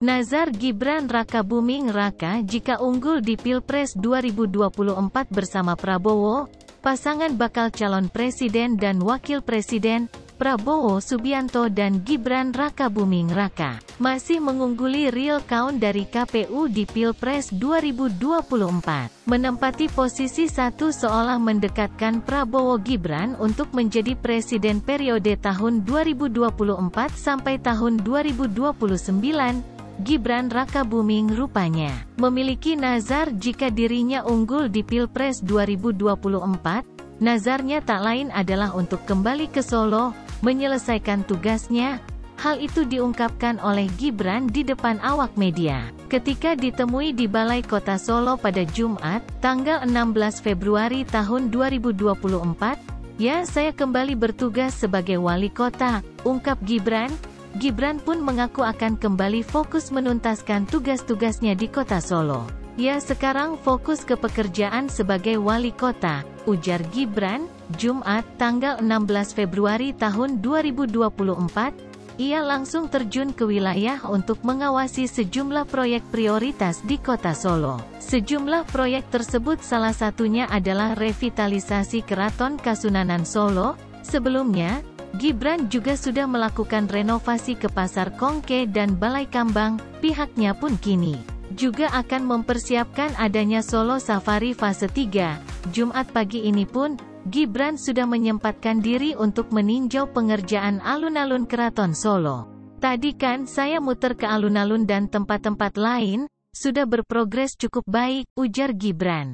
Nazar Gibran Raka Buming Raka jika unggul di Pilpres 2024 bersama Prabowo, pasangan bakal calon presiden dan wakil presiden, Prabowo Subianto dan Gibran Raka Buming Raka, masih mengungguli real count dari KPU di Pilpres 2024. Menempati posisi satu seolah mendekatkan Prabowo Gibran untuk menjadi presiden periode tahun 2024 sampai tahun 2029, Gibran Raka Buming rupanya memiliki nazar jika dirinya unggul di Pilpres 2024. Nazarnya tak lain adalah untuk kembali ke Solo, menyelesaikan tugasnya. Hal itu diungkapkan oleh Gibran di depan awak media. Ketika ditemui di Balai Kota Solo pada Jumat, tanggal 16 Februari tahun 2024, ya saya kembali bertugas sebagai wali kota, ungkap Gibran, Gibran pun mengaku akan kembali fokus menuntaskan tugas-tugasnya di kota Solo. Ya sekarang fokus ke pekerjaan sebagai wali kota, ujar Gibran, Jumat, tanggal 16 Februari tahun 2024, ia langsung terjun ke wilayah untuk mengawasi sejumlah proyek prioritas di kota Solo. Sejumlah proyek tersebut salah satunya adalah revitalisasi Keraton Kasunanan Solo. Sebelumnya, Gibran juga sudah melakukan renovasi ke Pasar Kongke dan Balai Kambang, pihaknya pun kini juga akan mempersiapkan adanya Solo Safari Fase 3. Jumat pagi ini pun, Gibran sudah menyempatkan diri untuk meninjau pengerjaan alun-alun Keraton Solo. Tadi kan saya muter ke alun-alun dan tempat-tempat lain, sudah berprogres cukup baik, ujar Gibran.